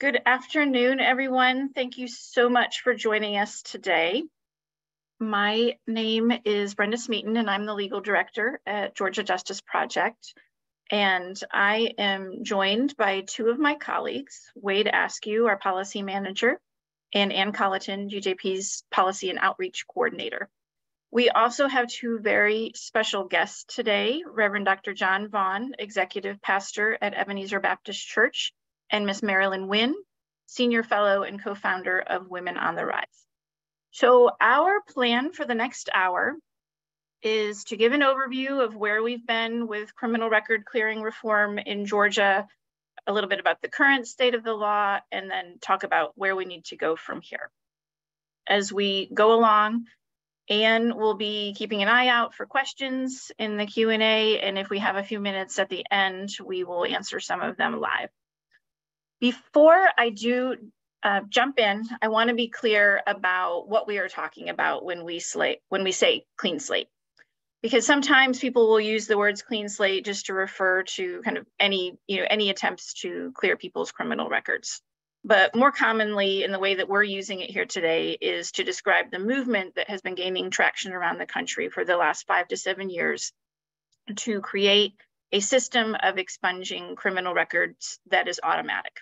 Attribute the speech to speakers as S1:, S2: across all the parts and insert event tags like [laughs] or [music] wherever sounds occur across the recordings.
S1: Good afternoon, everyone. Thank you so much for joining us today. My name is Brenda Smeaton, and I'm the legal director at Georgia Justice Project. And I am joined by two of my colleagues, Wade Askew, our policy manager, and Ann Colleton, GJP's policy and outreach coordinator. We also have two very special guests today, Reverend Dr. John Vaughn, executive pastor at Ebenezer Baptist Church, and Miss Marilyn Winn, Senior Fellow and co-founder of Women on the Rise. So our plan for the next hour is to give an overview of where we've been with criminal record clearing reform in Georgia, a little bit about the current state of the law, and then talk about where we need to go from here. As we go along, Anne will be keeping an eye out for questions in the Q&A, and if we have a few minutes at the end, we will answer some of them live. Before I do uh, jump in, I want to be clear about what we are talking about when we slate when we say clean slate. Because sometimes people will use the words clean slate just to refer to kind of any, you know, any attempts to clear people's criminal records. But more commonly, in the way that we're using it here today, is to describe the movement that has been gaining traction around the country for the last five to seven years to create a system of expunging criminal records that is automatic.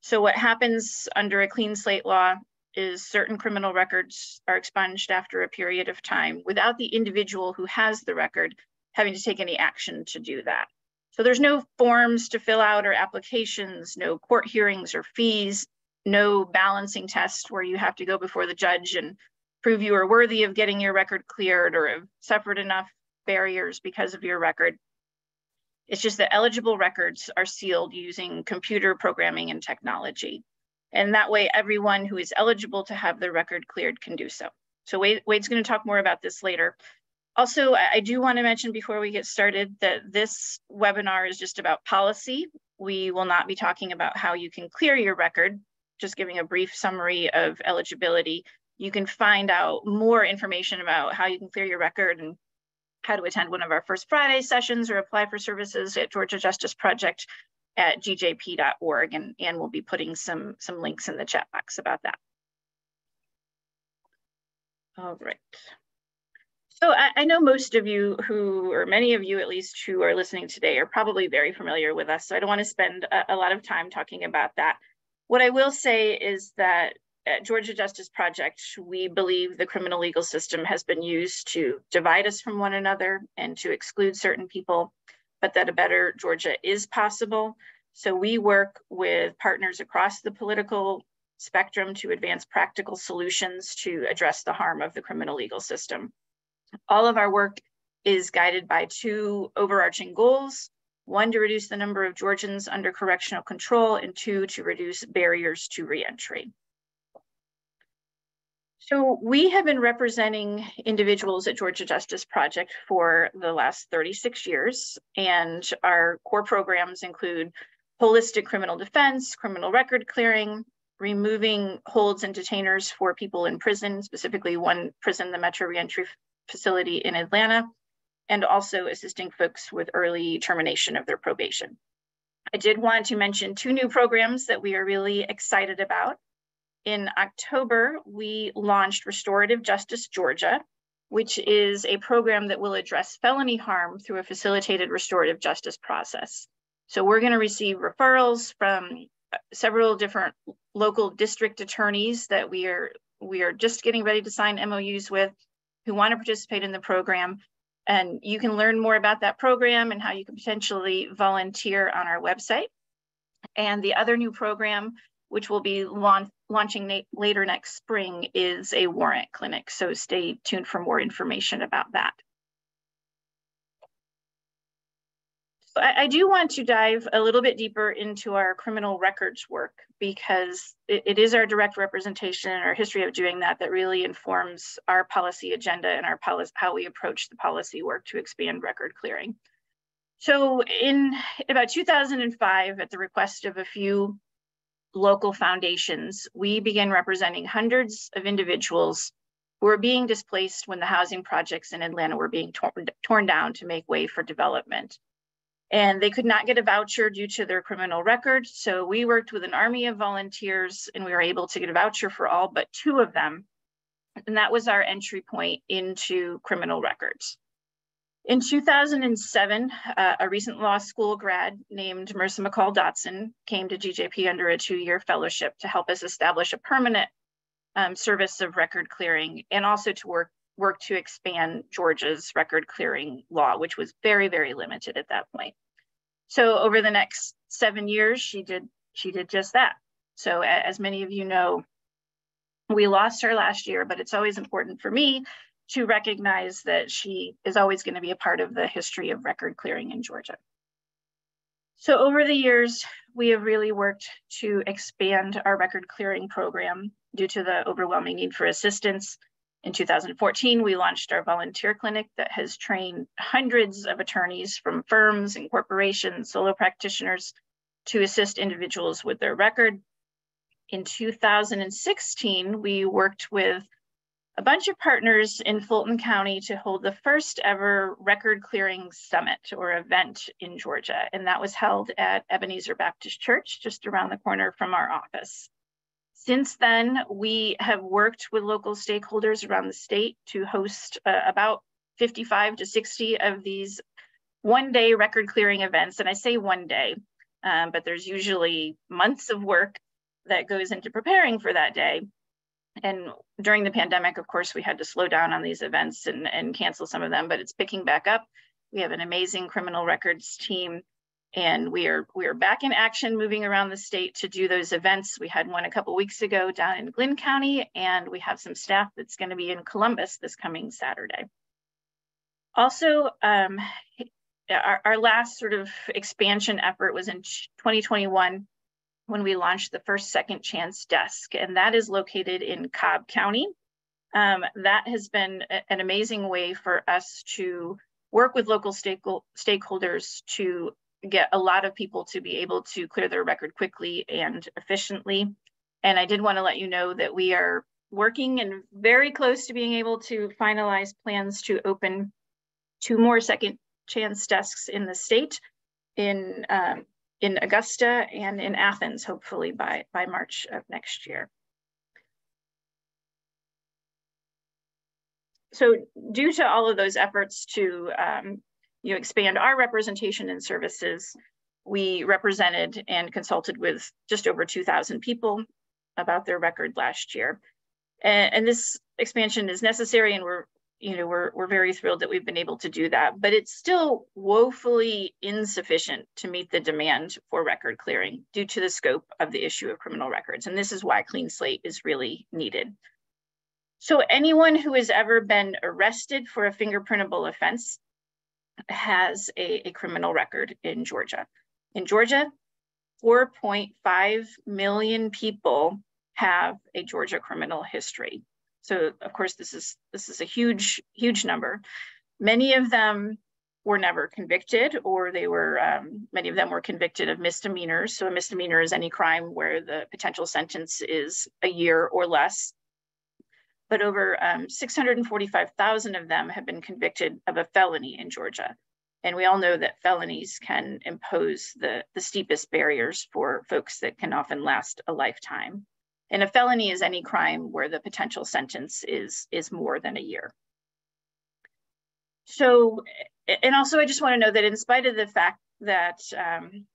S1: So what happens under a clean slate law is certain criminal records are expunged after a period of time without the individual who has the record having to take any action to do that. So there's no forms to fill out or applications, no court hearings or fees, no balancing test where you have to go before the judge and prove you are worthy of getting your record cleared or have suffered enough barriers because of your record. It's just that eligible records are sealed using computer programming and technology. And that way, everyone who is eligible to have their record cleared can do so. So Wade, Wade's going to talk more about this later. Also, I do want to mention before we get started that this webinar is just about policy. We will not be talking about how you can clear your record, just giving a brief summary of eligibility. You can find out more information about how you can clear your record and how to attend one of our First Friday sessions or apply for services at Georgia Justice Project at gjp.org. And and we'll be putting some, some links in the chat box about that. All right. So I, I, know most of you who, or many of you at least, who are listening today are probably very familiar with us. So I don't want to spend a, a lot of time talking about that. What I will say is that at Georgia Justice Project, we believe the criminal legal system has been used to divide us from one another and to exclude certain people, but that a better Georgia is possible. So we work with partners across the political spectrum to advance practical solutions to address the harm of the criminal legal system. All of our work is guided by two overarching goals. One, to reduce the number of Georgians under correctional control, and two, to reduce barriers to reentry. So we have been representing individuals at Georgia Justice Project for the last 36 years, and our core programs include holistic criminal defense, criminal record clearing, removing holds and detainers for people in prison, specifically one prison, the Metro Reentry Facility in Atlanta, and also assisting folks with early termination of their probation. I did want to mention two new programs that we are really excited about in October, we launched Restorative Justice Georgia, which is a program that will address felony harm through a facilitated restorative justice process. So we're going to receive referrals from uh, several different local district attorneys that we are we are just getting ready to sign MOUs with who want to participate in the program. And you can learn more about that program and how you can potentially volunteer on our website. And the other new program which will be launch, launching later next spring, is a warrant clinic. So stay tuned for more information about that. So I, I do want to dive a little bit deeper into our criminal records work because it, it is our direct representation and our history of doing that that really informs our policy agenda and our policy, how we approach the policy work to expand record clearing. So in about 2005, at the request of a few local foundations, we began representing hundreds of individuals who were being displaced when the housing projects in Atlanta were being torn, torn down to make way for development. and they could not get a voucher due to their criminal record. So we worked with an army of volunteers and we were able to get a voucher for all but two of them. And that was our entry point into criminal records. In 2007, uh, a recent law school grad named Marissa McCall Dodson came to GJP under a two-year fellowship to help us establish a permanent um, service of record clearing and also to work work to expand Georgia's record clearing law, which was very, very limited at that point. So over the next seven years, she did she did just that. So as many of you know, we lost her last year, but it's always important for me to recognize that she is always going to be a part of the history of record clearing in Georgia. So over the years, we have really worked to expand our record clearing program due to the overwhelming need for assistance. In 2014, we launched our volunteer clinic that has trained hundreds of attorneys from firms and corporations, solo practitioners, to assist individuals with their record. In 2016, we worked with a bunch of partners in Fulton County to hold the first ever record clearing summit or event in Georgia. And that was held at Ebenezer Baptist Church, just around the corner from our office. Since then, we have worked with local stakeholders around the state to host uh, about 55 to 60 of these one day record clearing events. And I say one day, um, but there's usually months of work that goes into preparing for that day and during the pandemic, of course, we had to slow down on these events and, and cancel some of them, but it's picking back up. We have an amazing criminal records team and we are we are back in action moving around the state to do those events. We had one a couple weeks ago down in glynn county and we have some staff that's going to be in columbus this coming saturday. Also um, our, our last sort of expansion effort was in 2021 when we launched the first Second Chance desk, and that is located in Cobb County. Um, that has been an amazing way for us to work with local stakeholders to get a lot of people to be able to clear their record quickly and efficiently. And I did want to let you know that we are working and very close to being able to finalize plans to open two more second chance desks in the state in um, in Augusta and in Athens, hopefully by, by March of next year. So due to all of those efforts to um, you know, expand our representation and services, we represented and consulted with just over 2,000 people about their record last year. And, and, this expansion is necessary and we're you know, we're, we're very thrilled that we've been able to do that, but it's still woefully insufficient to meet the demand for record clearing due to the scope of the issue of criminal records. And this is why Clean Slate is really needed. So anyone who has ever been arrested for a fingerprintable offense has a, a criminal record in Georgia. In Georgia, 4.5 million people have a Georgia criminal history. So of course, this is this is a huge, huge number. Many of them were never convicted or they were, um, many of them were convicted of misdemeanors. So a misdemeanor is any crime where the potential sentence is a year or less. But over um, 645,000 of them have been convicted of a felony in Georgia. And we all know that felonies can impose the, the steepest barriers for folks that can often last a lifetime. And a felony is any crime where the potential sentence is, is more than a year. So, and also I just wanna know that in spite of the fact that um,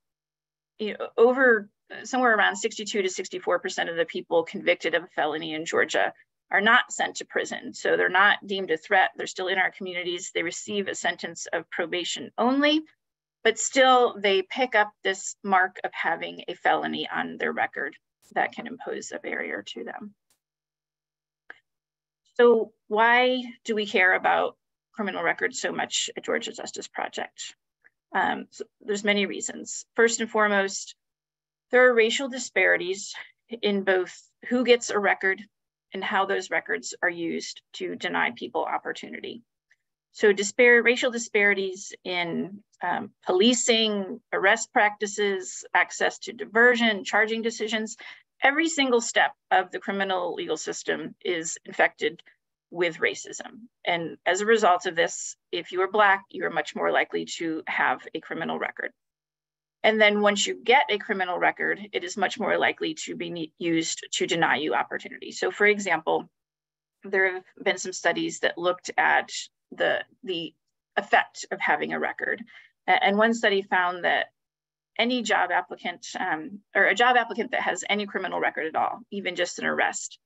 S1: you know, over somewhere around 62 to 64% of the people convicted of a felony in Georgia are not sent to prison. So they're not deemed a threat. They're still in our communities. They receive a sentence of probation only, but still they pick up this mark of having a felony on their record that can impose a barrier to them. So why do we care about criminal records so much at Georgia Justice Project? Um, so there's many reasons. First and foremost, there are racial disparities in both who gets a record and how those records are used to deny people opportunity. So dispar racial disparities in um, policing, arrest practices, access to diversion, charging decisions, every single step of the criminal legal system is infected with racism. And as a result of this, if you are Black, you are much more likely to have a criminal record. And then once you get a criminal record, it is much more likely to be used to deny you opportunity. So, for example, there have been some studies that looked at the, the effect of having a record. And one study found that any job applicant um, or a job applicant that has any criminal record at all, even just an arrest,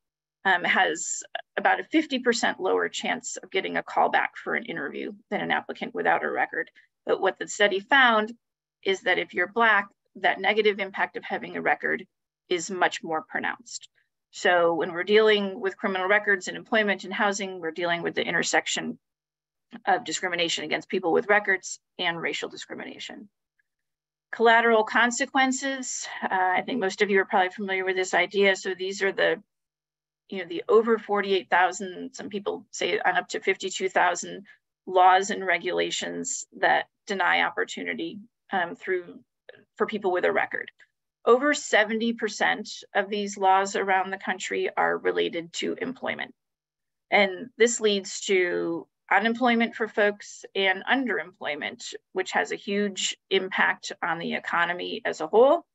S1: um, has about a 50% lower chance of getting a call back for an interview than an applicant without a record. But what the study found is that if you're Black, that negative impact of having a record is much more pronounced. So when we're dealing with criminal records and employment and housing, we're dealing with the intersection of discrimination against people with records and racial discrimination. Collateral consequences, uh, I think most of you are probably familiar with this idea. So these are the, you know, the over 48,000, some people say on up to 52,000 laws and regulations that deny opportunity um, through for people with a record. Over 70% of these laws around the country are related to employment. And this leads to unemployment for folks and underemployment, which has a huge impact on the economy as a whole.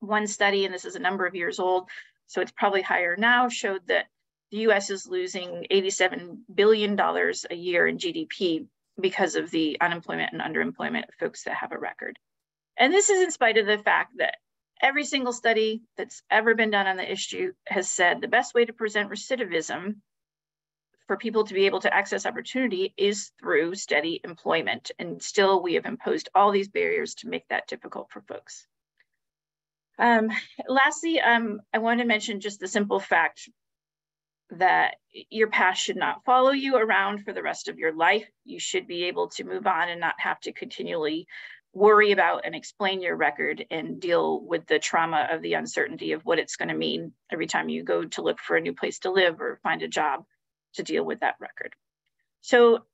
S1: One study, and this is a number of years old, so it's probably higher now, showed that the US is losing $87 billion a year in GDP because of the unemployment and underemployment of folks that have a record. And this is in spite of the fact that every single study that's ever been done on the issue has said the best way to present recidivism for people to be able to access opportunity is through steady employment. And still, we have imposed all these barriers to make that difficult for folks. Um, lastly, um, I want to mention just the simple fact that your past should not follow you around for the rest of your life. You should be able to move on and not have to continually worry about and explain your record and deal with the trauma of the uncertainty of what it's going to mean every time you go to look for a new place to live or find a job to deal with that record. So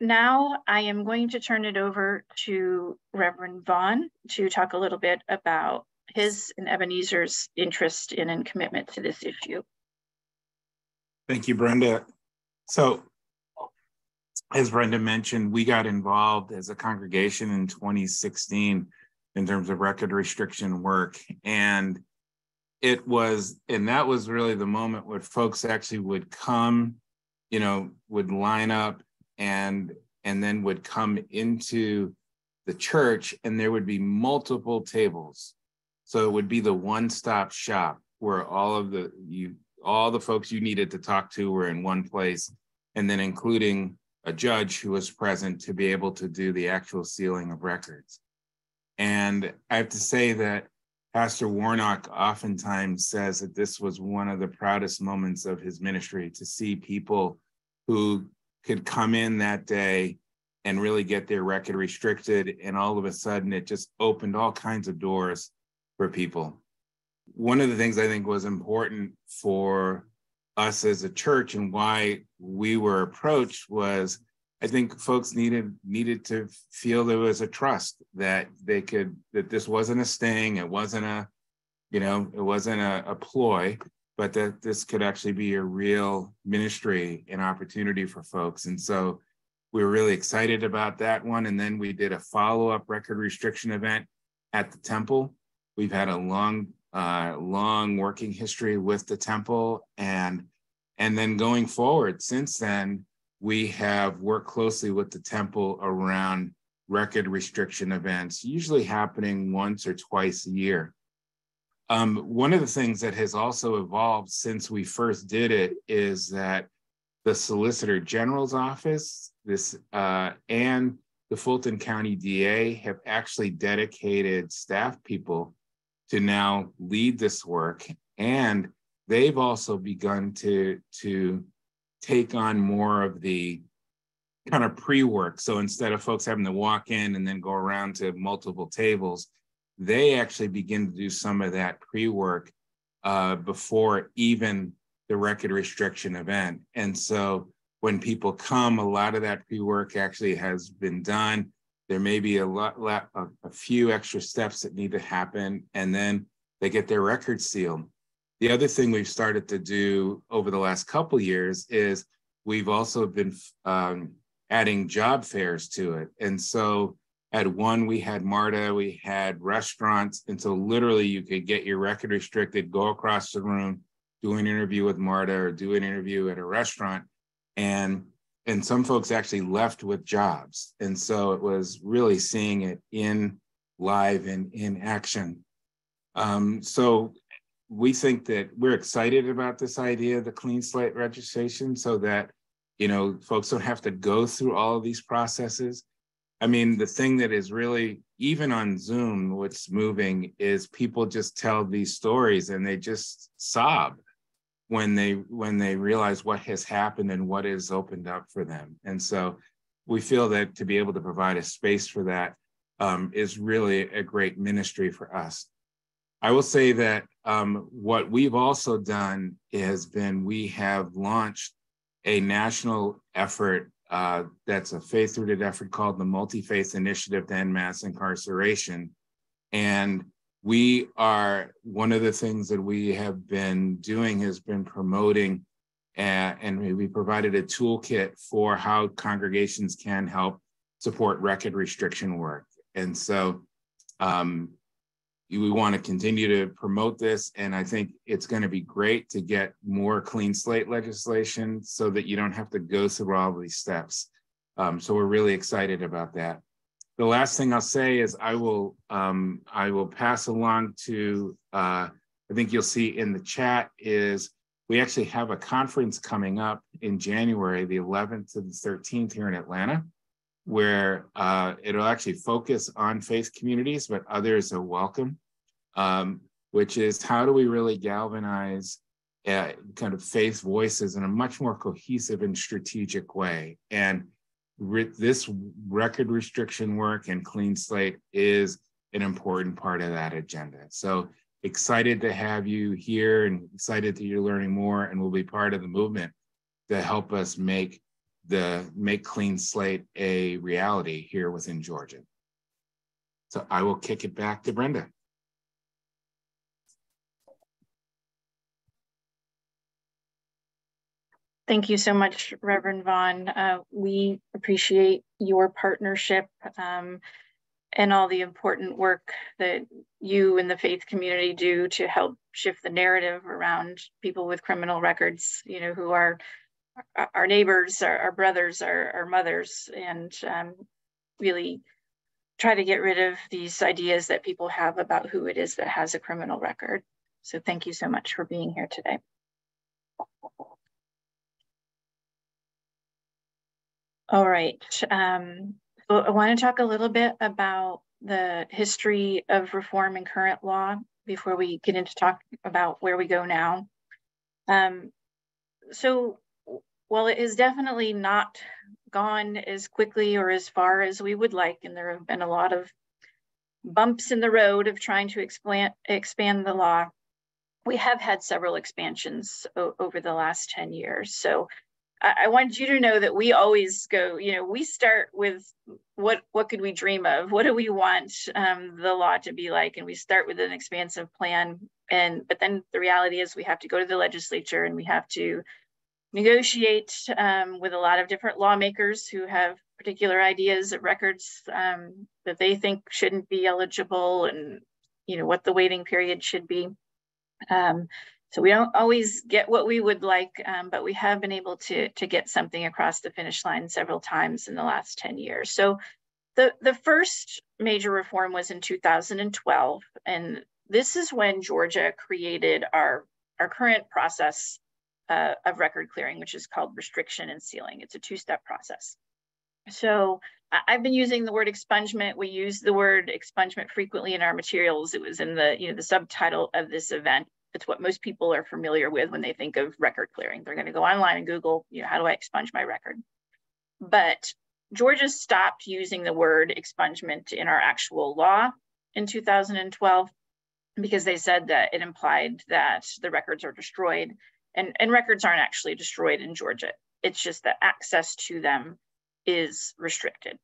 S1: now I am going to turn it over to Reverend Vaughn to talk a little bit about his and Ebenezer's interest in and commitment to this issue.
S2: Thank you, Brenda. So, as Brenda mentioned, we got involved as a congregation in 2016 in terms of record restriction work. And it was, and that was really the moment where folks actually would come, you know, would line up and and then would come into the church and there would be multiple tables. So it would be the one-stop shop where all of the you all the folks you needed to talk to were in one place, and then including a judge who was present to be able to do the actual sealing of records. And I have to say that Pastor Warnock oftentimes says that this was one of the proudest moments of his ministry to see people who could come in that day and really get their record restricted. And all of a sudden, it just opened all kinds of doors for people one of the things I think was important for us as a church and why we were approached was I think folks needed needed to feel there was a trust that they could that this wasn't a sting, it wasn't a, you know, it wasn't a, a ploy, but that this could actually be a real ministry and opportunity for folks. And so we were really excited about that one. And then we did a follow-up record restriction event at the temple. We've had a long uh, long working history with the temple and and then going forward since then we have worked closely with the temple around record restriction events usually happening once or twice a year um, one of the things that has also evolved since we first did it is that the solicitor general's office this uh, and the fulton county da have actually dedicated staff people to now lead this work. And they've also begun to, to take on more of the kind of pre-work. So instead of folks having to walk in and then go around to multiple tables, they actually begin to do some of that pre-work uh, before even the record restriction event. And so when people come, a lot of that pre-work actually has been done. There may be a lot, a, a few extra steps that need to happen, and then they get their record sealed. The other thing we've started to do over the last couple years is we've also been um, adding job fairs to it. And so at one, we had MARTA, we had restaurants. And so literally you could get your record restricted, go across the room, do an interview with MARTA or do an interview at a restaurant. And and some folks actually left with jobs. And so it was really seeing it in live and in action. Um, so we think that we're excited about this idea of the clean slate registration so that you know folks don't have to go through all of these processes. I mean the thing that is really even on zoom what's moving is people just tell these stories and they just sob when they when they realize what has happened and what is opened up for them. And so we feel that to be able to provide a space for that um, is really a great ministry for us i will say that um, what we've also done has been we have launched a national effort uh, that's a faith-rooted effort called the Multi-Faith Initiative to End Mass Incarceration. And we are, one of the things that we have been doing has been promoting uh, and we provided a toolkit for how congregations can help support record restriction work. And so um, we want to continue to promote this. And I think it's going to be great to get more clean slate legislation so that you don't have to go through all these steps. Um, so we're really excited about that. The last thing I'll say is I will um, I will pass along to uh, I think you'll see in the chat is we actually have a conference coming up in January, the 11th to the 13th here in Atlanta where uh, it'll actually focus on faith communities, but others are welcome, um, which is how do we really galvanize uh, kind of faith voices in a much more cohesive and strategic way. And re- this record restriction work and clean slate is an important part of that agenda. So excited to have you here and excited that you're learning more and will be part of the movement to help us make the make clean slate a reality here within Georgia. So I will kick it back to Brenda.
S1: Thank you so much, Reverend Vaughn. Uh, we appreciate your partnership um, and all the important work that you and the faith community do to help shift the narrative around people with criminal records, you know, who are our neighbors, our, our brothers, our, our, mothers, and um, really try to get rid of these ideas that people have about who it is that has a criminal record. So thank you so much for being here today. All right. Um, so I want to talk a little bit about the history of reform and current law before we get into talk about where we go now. Um, so well, it has definitely not gone as quickly or as far as we would like, and there have been a lot of bumps in the road of trying to expand, expand the law. We have had several expansions over the last 10 years. So I, want you to know that we always go, you know, we start with what what could we dream of? What do we want um, the law to be like? And we start with an expansive plan. And but then the reality is we have to go to the legislature and we have to negotiate um, with a lot of different lawmakers who have particular ideas of records um, that they think shouldn't be eligible and you know what the waiting period should be. Um, so we don't always get what we would like, um, but we have been able to, to get something across the finish line several times in the last 10 years. So the, the first major reform was in 2012, and this is when Georgia created our, our current process uh, of record clearing, which is called restriction and sealing. It's a two-step process. So I've been using the word expungement. We use the word expungement frequently in our materials. It was in the, you know, the subtitle of this event. It's what most people are familiar with when they think of record clearing. They're going to go online and Google, you know, how do I expunge my record? But Georgia stopped using the word expungement in our actual law in 2012 because they said that it implied that the records are destroyed and, and records aren't actually destroyed in Georgia. It's just that access to them is restricted.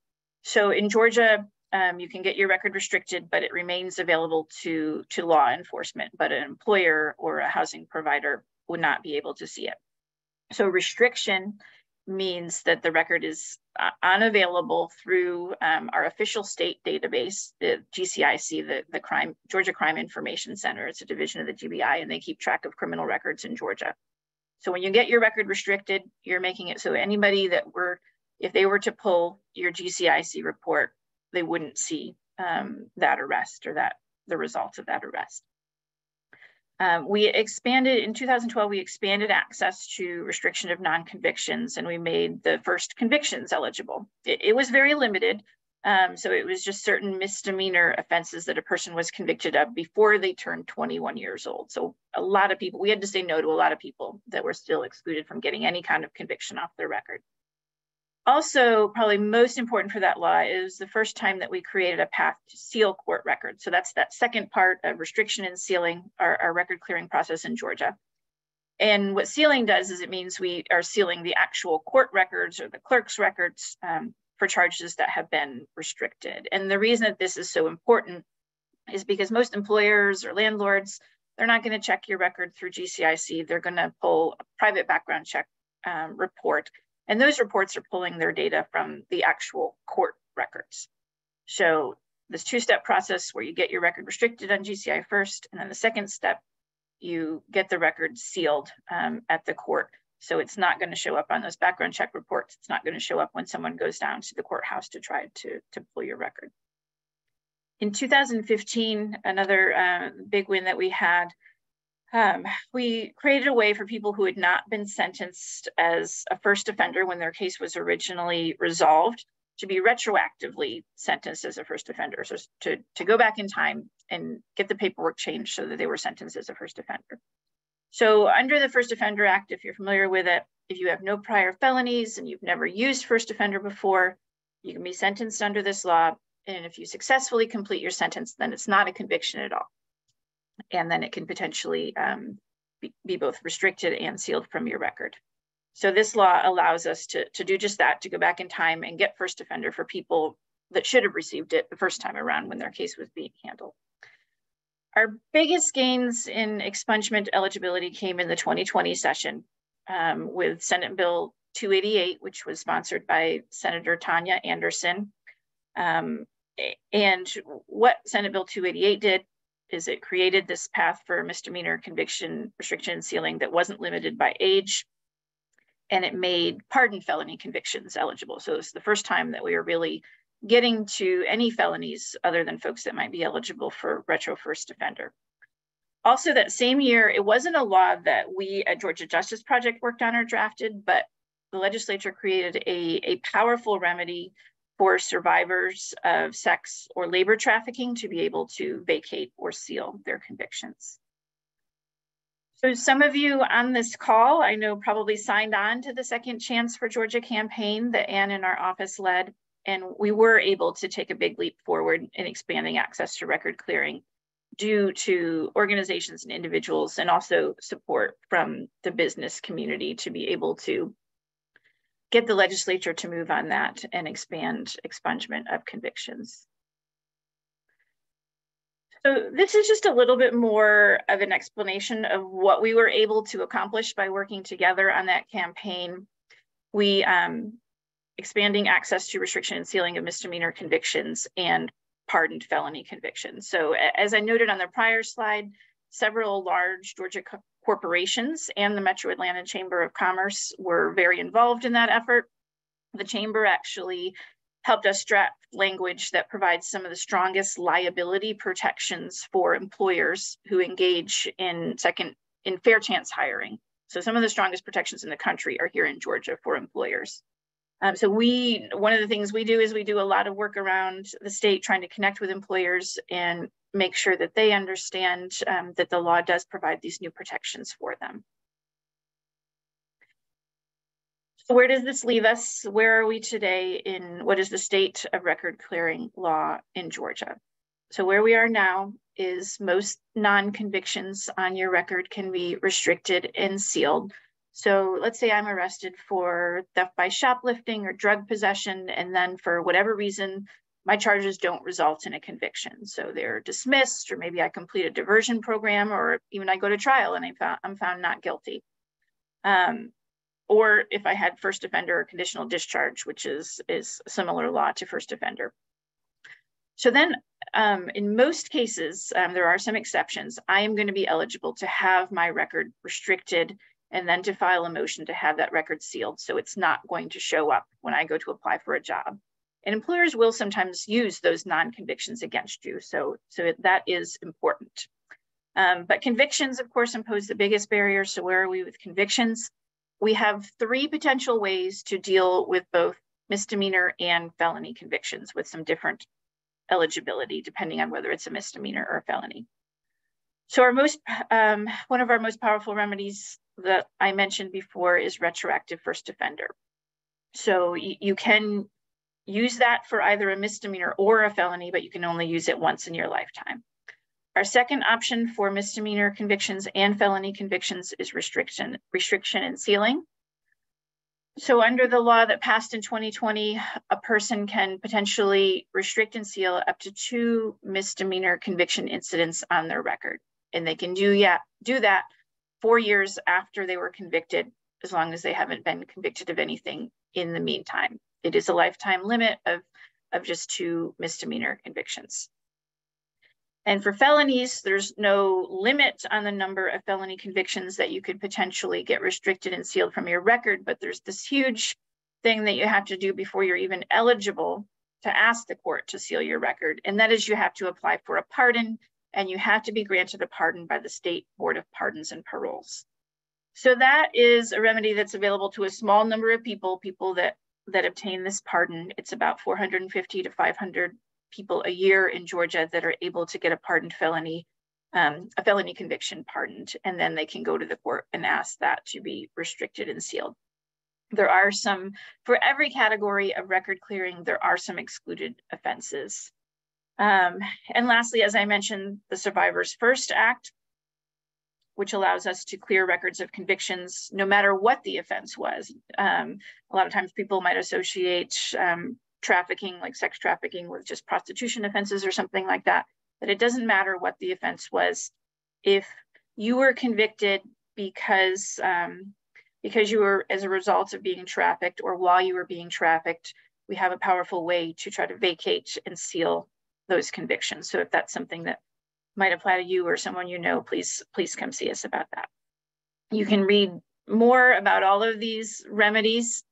S1: So in Georgia, um, you can get your record restricted, but it remains available to, to law enforcement, but an employer or a housing provider would not be able to see it. So restriction means that the record is uh, unavailable through um, our official state database, the GCIC, the, the crime Georgia Crime Information Center. It's a division of the GBI, and they keep track of criminal records in Georgia. So when you get your record restricted, you're making it so anybody that were, if they were to pull your GCIC report, they wouldn't see um, that arrest or that the results of that arrest. Um, we expanded in 2012, we expanded access to restriction of non-convictions and we made the first convictions eligible. It, it was very limited. Um, so it was just certain misdemeanor offenses that a person was convicted of before they turned 21 years old. So a lot of people, we had to say no to a lot of people that were still excluded from getting any kind of conviction off their record. Also, probably most important for that law is the first time that we created a path to seal court records. So that's that second part of restriction and sealing our, our record clearing process in Georgia. And what sealing does is it means we are sealing the actual court records or the clerk's records um, for charges that have been restricted. And the reason that this is so important is because most employers or landlords, they're not going to check your record through GCIC. They're going to pull a private background check um, report and those reports are pulling their data from the actual court records. So this two-step process where you get your record restricted on GCIC first, and then the second step, you get the record sealed um, at the court. So it's not going to show up on those background check reports. It's not going to show up when someone goes down to the courthouse to try to, to pull your record. In 2015, another uh, big win that we had um, we created a way for people who had not been sentenced as a first offender when their case was originally resolved to be retroactively sentenced as a first offender. So to, to go back in time and get the paperwork changed so that they were sentenced as a first offender. So under the First Offender Act, if you're familiar with it, if you have no prior felonies and you've never used first offender before, you can be sentenced under this law. And if you successfully complete your sentence, then it's not a conviction at all and then it can potentially um, be, be, both restricted and sealed from your record. So this law allows us to, to do just that, to go back in time and get first offender for people that should have received it the first time around when their case was being handled. Our biggest gains in expungement eligibility came in the 2020 session um, with Senate Bill 288, which was sponsored by Senator Tonya Anderson. Um, and what Senate Bill 288 did is it created this path for misdemeanor conviction restriction sealing that wasn't limited by age and it made pardon felony convictions eligible. So it's the first time that we are really getting to any felonies other than folks that might be eligible for retro first offender. Also that same year, it wasn't a law that we at Georgia Justice Project worked on or drafted, but the legislature created a, a powerful remedy for survivors of sex or labor trafficking to be able to vacate or seal their convictions. So some of you on this call, I know probably signed on to the Second Chance for Georgia campaign that Ann in our office led, and we were able to take a big leap forward in expanding access to record clearing due to organizations and individuals and also support from the business community to be able to get the legislature to move on that and expand expungement of convictions. So this is just a little bit more of an explanation of what we were able to accomplish by working together on that campaign. We um, expanding access to restriction and sealing of misdemeanor convictions and pardoned felony convictions. So as I noted on the prior slide, several large Georgia corporations and the Metro Atlanta Chamber of Commerce were very involved in that effort. The Chamber actually helped us draft language that provides some of the strongest liability protections for employers who engage in second in fair chance hiring. So some of the strongest protections in the country are here in Georgia for employers. Um, so we, one of the things we do is we do a lot of work around the state trying to connect with employers and make sure that they understand um, that the law does provide these new protections for them. So where does this leave us? Where are we today in what is the state of record clearing law in Georgia? So where we are now is most non-convictions on your record can be restricted and sealed. So let's say I'm arrested for theft by shoplifting or drug possession, and then for whatever reason, my charges don't result in a conviction. So they're dismissed, or maybe I complete a diversion program, or even I go to trial and I I'm found not guilty. Um, or if I had first offender or conditional discharge, which is, is similar law to first offender. So then um, in most cases, um, there are some exceptions, I am going to be eligible to have my record restricted and then to file a motion to have that record sealed. So it's not going to show up when I go to apply for a job. And employers will sometimes use those non-convictions against you. So, so that is important. Um, but convictions, of course, impose the biggest barrier. So where are we with convictions? We have three potential ways to deal with both misdemeanor and felony convictions with some different eligibility, depending on whether it's a misdemeanor or a felony. So our most, um, one of our most powerful remedies that I mentioned before is retroactive first offender. So you, you can use that for either a misdemeanor or a felony, but you can only use it once in your lifetime. Our second option for misdemeanor convictions and felony convictions is restriction, restriction and sealing. So under the law that passed in 2020, a person can potentially restrict and seal up to two misdemeanor conviction incidents on their record. And they can do, yeah, do that four years after they were convicted, as long as they haven't been convicted of anything in the meantime. It is a lifetime limit of, of just two misdemeanor convictions. And for felonies, there's no limit on the number of felony convictions that you could potentially get restricted and sealed from your record, but there's this huge thing that you have to do before you're even eligible to ask the court to seal your record. And that is you have to apply for a pardon and you have to be granted a pardon by the State Board of Pardons and Paroles. So that is a remedy that's available to a small number of people, people that, that obtain this pardon. It's about 450 to 500 people a year in Georgia that are able to get a pardoned felony, um, a felony conviction pardoned, and then they can go to the court and ask that to be restricted and sealed. There are some, for every category of record clearing, there are some excluded offenses. Um, and lastly, as I mentioned, the Survivors First Act, which allows us to clear records of convictions no matter what the offense was. Um, a lot of times people might associate um, trafficking, like sex trafficking, with just prostitution offenses or something like that, but it doesn't matter what the offense was. If you were convicted because um, because you were as a result of being trafficked or while you were being trafficked, we have a powerful way to try to vacate and seal those convictions. So if that's something that might apply to you or someone you know, please please come see us about that. You can read more about all of these remedies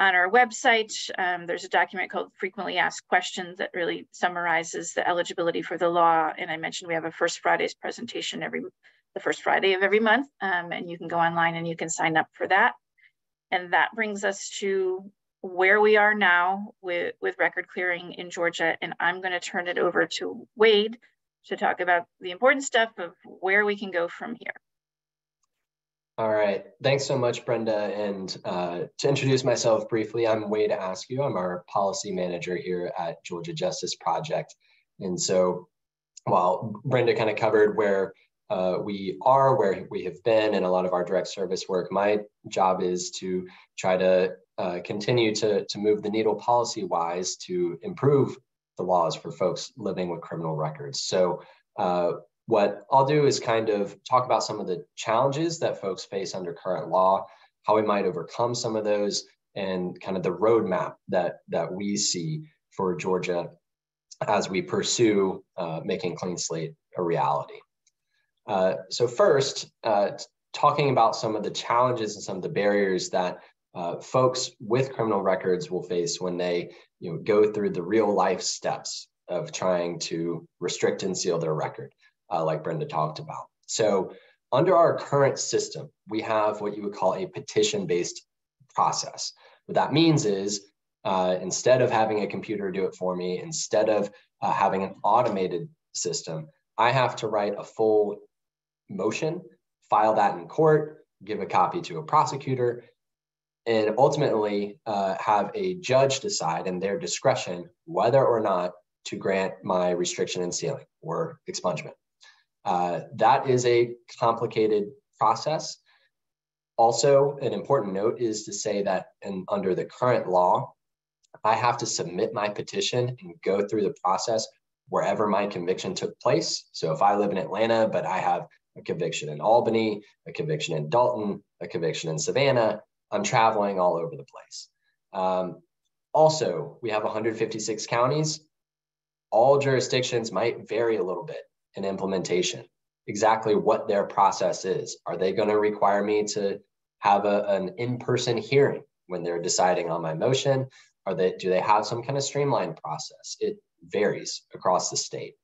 S1: on our website, um, there's a document called Frequently Asked Questions that really summarizes the eligibility for the law. And I mentioned we have a First Fridays presentation every the first Friday of every month, um, and you can go online and you can sign up for that. And that brings us to where we are now with, with record clearing in Georgia. And I'm going to turn it over to Wade to talk about the important stuff of where we can go from here.
S3: All right. Thanks so much, Brenda. And uh, to introduce myself briefly, I'm Wade Askew. I'm our policy manager here at Georgia Justice Project. And so while Brenda kind of covered where uh, we are, where we have been, and a lot of our direct service work, my job is to try to uh, continue to, to move the needle policy wise to improve the laws for folks living with criminal records. So uh, what I'll do is kind of talk about some of the challenges that folks face under current law, how we might overcome some of those, and kind of the roadmap that, that we see for Georgia as we pursue uh, making clean slate a reality. Uh, so first, uh, talking about some of the challenges and some of the barriers that uh, folks with criminal records will face when they you know, go through the real life steps of trying to restrict and seal their record uh, like Brenda talked about. So under our current system, we have what you would call a petition-based process. What that means is uh, instead of having a computer do it for me, instead of uh, having an automated system, I have to write a full motion, file that in court, give a copy to a prosecutor, and ultimately uh, have a judge decide in their discretion whether or not to grant my restriction and sealing or expungement. Uh, that is a complicated process. Also, an important note is to say that in, under the current law, I have to submit my petition and go through the process wherever my conviction took place. So if I live in Atlanta, but I have a conviction in Albany, a conviction in Dalton, a conviction in Savannah, I'm traveling all over the place. Um, also, we have 156 counties. All jurisdictions might vary a little bit in implementation, exactly what their process is. Are they going to require me to have a, an in-person hearing when they're deciding on my motion? Are they, do they have some kind of streamlined process? It varies across the state.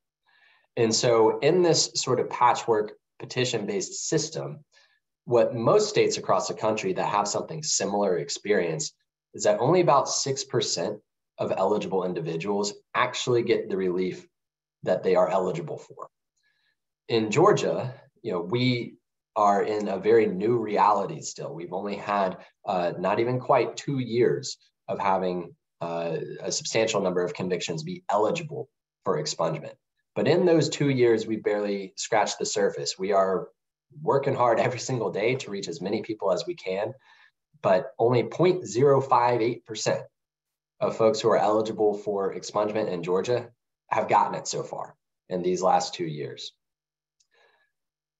S3: And so in this sort of patchwork petition-based system, what most states across the country that have something similar experience is that only about 6% of eligible individuals actually get the relief that they are eligible for. In Georgia, you know, we are in a very new reality still. We've only had uh, not even quite two years of having uh, a substantial number of convictions be eligible for expungement. But in those two years, we barely scratched the surface. We are working hard every single day to reach as many people as we can, but only 0.058% of folks who are eligible for expungement in Georgia have gotten it so far in these last two years.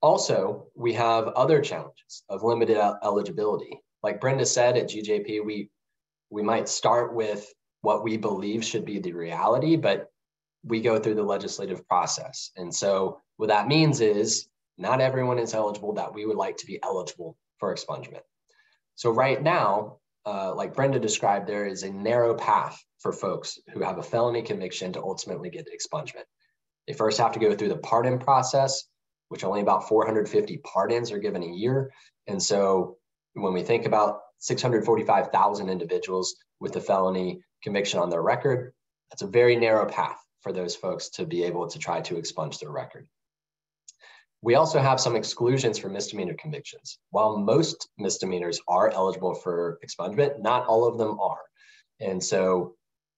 S3: Also, we have other challenges of limited eligibility. Like Brenda said at GJP, we, we might start with what we believe should be the reality, but we go through the legislative process. And so what that means is not everyone is eligible that we would like to be eligible for expungement. So right now, uh, like Brenda described, there is a narrow path for folks who have a felony conviction to ultimately get expungement. They first have to go through the pardon process, which only about 450 pardons are given a year. And so when we think about 645,000 individuals with a felony conviction on their record, that's a very narrow path for those folks to be able to try to expunge their record. We also have some exclusions for misdemeanor convictions. While most misdemeanors are eligible for expungement, not all of them are. And so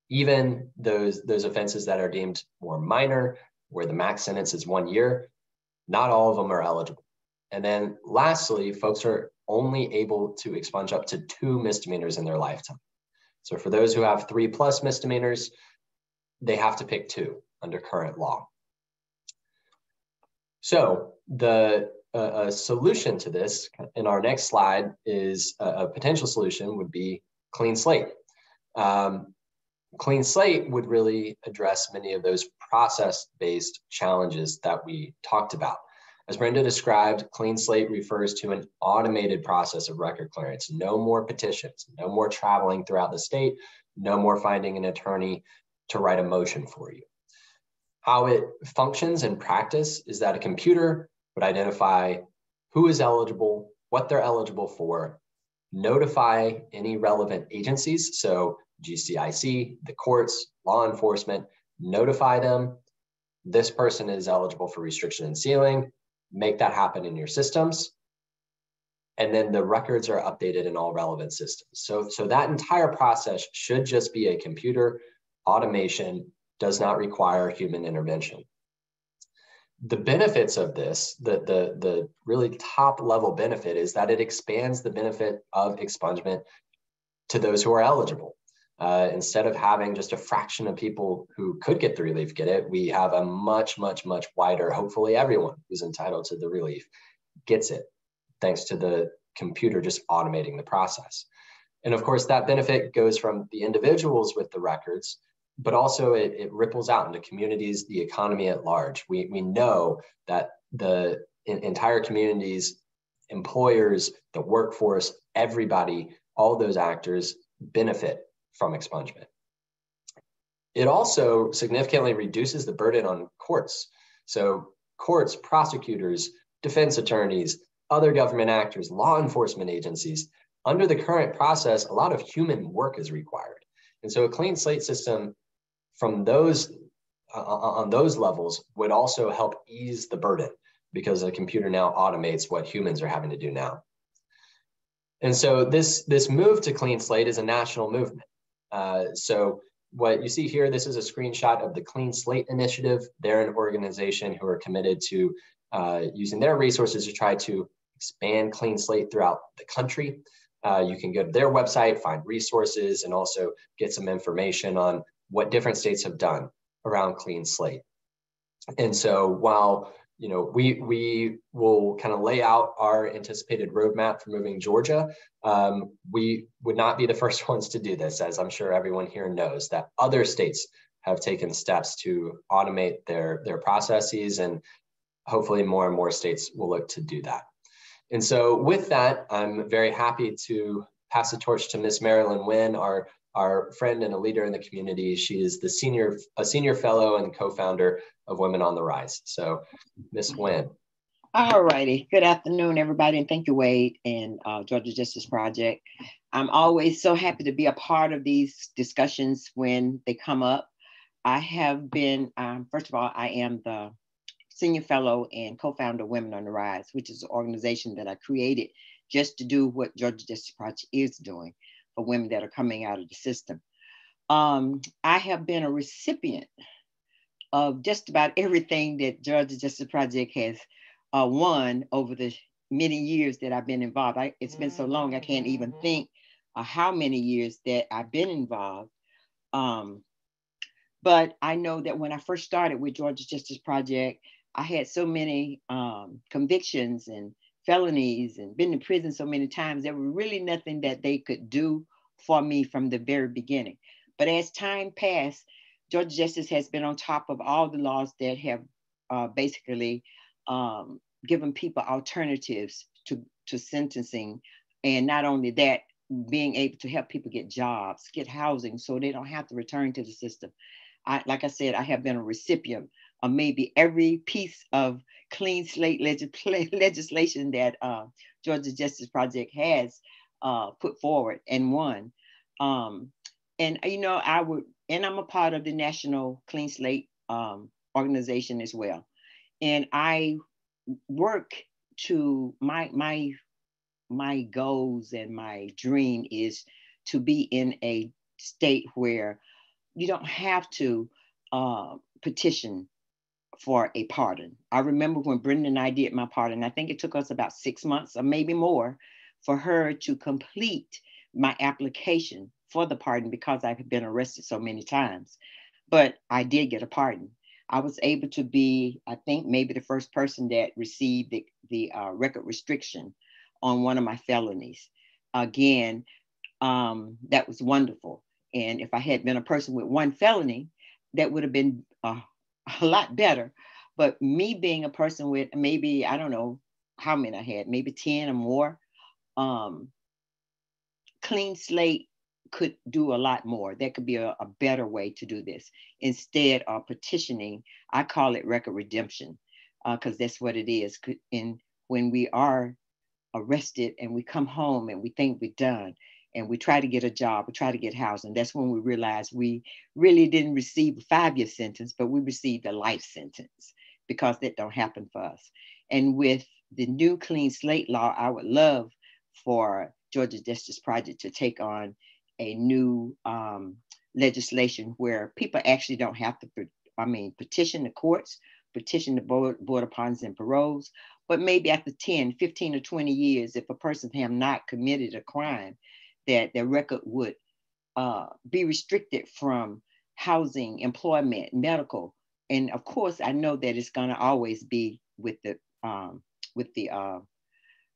S3: even those, those offenses that are deemed more minor, where the max sentence is one year, not all of them are eligible. And then lastly, folks are only able to expunge up to two misdemeanors in their lifetime. So for those who have three plus misdemeanors, they have to pick two under current law. So the uh, a solution to this in our next slide is a, potential solution would be clean slate. Um, clean slate would really address many of those process-based challenges that we talked about. As Brenda described, clean slate refers to an automated process of record clearance. No more petitions, no more traveling throughout the state, no more finding an attorney to write a motion for you. How it functions in practice is that a computer would identify who is eligible, what they're eligible for, notify any relevant agencies, so GCIC, the courts, law enforcement, notify them this person is eligible for restriction and sealing, make that happen in your systems. And then the records are updated in all relevant systems. So, so that entire process should just be a computer automation, does not require human intervention. The benefits of this, the, the, the really top level benefit is that it expands the benefit of expungement to those who are eligible. Uh, instead of having just a fraction of people who could get the relief get it, we have a much, much, much wider, hopefully everyone who's entitled to the relief gets it, thanks to the computer just automating the process. And of course, that benefit goes from the individuals with the records, but also it, it ripples out into communities, the economy at large. We, we know that the entire communities, employers, the workforce, everybody, all those actors benefit from expungement. It also significantly reduces the burden on courts. So courts, prosecutors, defense attorneys, other government actors, law enforcement agencies, under the current process, a lot of human work is required. And so a clean slate system from those uh, on those levels would also help ease the burden because a computer now automates what humans are having to do now. And so this, this move to clean slate is a national movement. Uh, so what you see here, this is a screenshot of the Clean Slate Initiative. They're an organization who are committed to uh, using their resources to try to expand Clean Slate throughout the country. Uh, you can go to their website, find resources, and also get some information on what different states have done around Clean Slate. And so while you know, we we will kind of lay out our anticipated roadmap for moving Georgia. Um, we would not be the first [laughs] ones to do this, as I'm sure everyone here knows that other states have taken steps to automate their their processes, and hopefully more and more states will look to do that. And so, with that, I'm very happy to pass the torch to Miss Marilyn Winn, our our friend and a leader in the community. She is the senior, a senior fellow and co-founder of Women on the Rise. So, Miss Winn.
S4: All righty. Good afternoon, everybody, and thank you, Wade and uh, Georgia Justice Project. I'm always so happy to be a part of these discussions when they come up. I have been, um, first of all, I am the senior fellow and co-founder of Women on the Rise, which is an organization that I created just to do what Georgia Justice Project is doing for women that are coming out of the system. Um, I have been a recipient of just about everything that Georgia Justice Project has uh, won over the many years that I've been involved. I, it's been so long, I can't even mm-hmm. think of how many years that I've been involved. Um, but I know that when I first started with Georgia Justice Project, I had so many um, convictions and felonies and been in prison so many times. There was really nothing that they could do for me from the very beginning. But as time passed, Georgia Justice has been on top of all the laws that have uh, basically um, given people alternatives to, to sentencing. And not only that, being able to help people get jobs, get housing, so they don't have to return to the system. I, like I said, I have been a recipient of maybe every piece of clean slate [laughs] legislation that uh, Georgia Justice Project has uh, put forward and won. Um, and you know, I would, and I'm a part of the National Clean Slate um, organization as well. And I work to my my my goals and my dream is to be in a state where you don't have to uh, petition for a pardon. I remember when Brenda and I did my pardon, I think it took us about six months or maybe more for her to complete my application for the pardon because I had been arrested so many times. But I did get a pardon. I was able to be, I think, maybe the first person that received the, the uh, record restriction on one of my felonies. Again, um, that was wonderful. And if I had been a person with one felony, that would have been uh, a lot better. But me being a person with maybe, I don't know how many I had, maybe 10 or more, um, clean slate could do a lot more. There could be a, a better way to do this. Instead of petitioning, I call it record redemption because uh, that's what it is. And when we are arrested and we come home and we think we're done and we try to get a job, we try to get housing, that's when we realize we really didn't receive a five-year sentence, but we received a life sentence because that don't happen for us. And with the new clean slate law, I would love for Georgia Justice Project to take on a new um, legislation where people actually don't have to, I mean, petition the courts, petition the board, board of pardons and paroles, but maybe after 10, 15 or 20 years, if a person have not committed a crime, that their record would uh, be restricted from housing, employment, medical. And of course, I know that it's gonna always be with the, um, with the uh,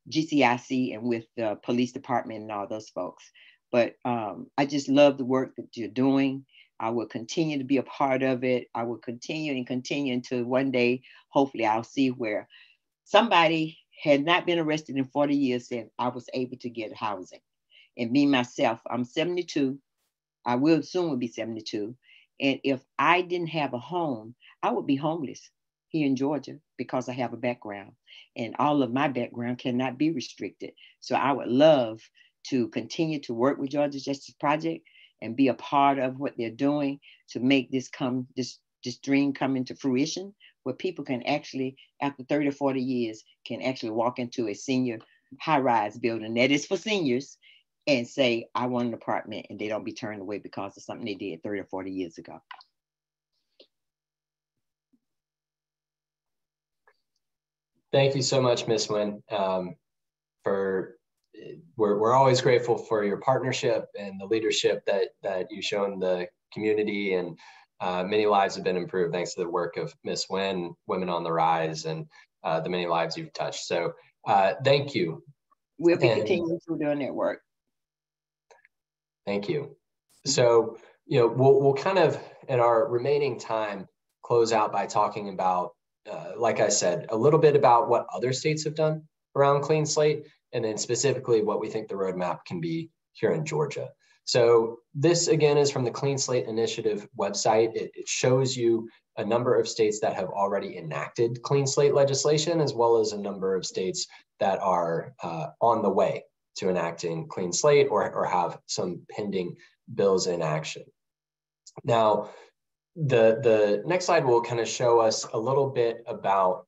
S4: GCIC and with the police department and all those folks. But um, I just love the work that you're doing. I will continue to be a part of it. I will continue and continue until one day, hopefully, I'll see where somebody had not been arrested in 40 years and I was able to get housing. And me, myself, I'm 72. I will soon will be 72. And if I didn't have a home, I would be homeless here in Georgia because I have a background. And all of my background cannot be restricted. So I would love to continue to work with Georgia Justice Project and be a part of what they're doing to make this come this this dream come into fruition where people can actually after 30 or 40 years can actually walk into a senior high-rise building that is for seniors and say i want an apartment and they don't be turned away because of something they did 30 or 40 years ago
S3: thank you so much miss winn um, for we're, we're always grateful for your partnership and the leadership that that you've shown the community and uh, many lives have been improved thanks to the work of Miss Winn, Women on the Rise, and uh, the many lives you've touched. So uh, thank you.
S4: We'll be and, continuing to doing that work.
S3: Thank you. So, you know, we'll, we'll kind of, in our remaining time, close out by talking about, uh, like I said, a little bit about what other states have done around Clean Slate, and then specifically what we think the roadmap can be here in Georgia. So this again is from the Clean Slate Initiative website. It, it, shows you a number of states that have already enacted clean slate legislation, as well as a number of states that are uh, on the way to enacting clean slate or, or have some pending bills in action. Now, the, the next slide will kind of show us a little bit about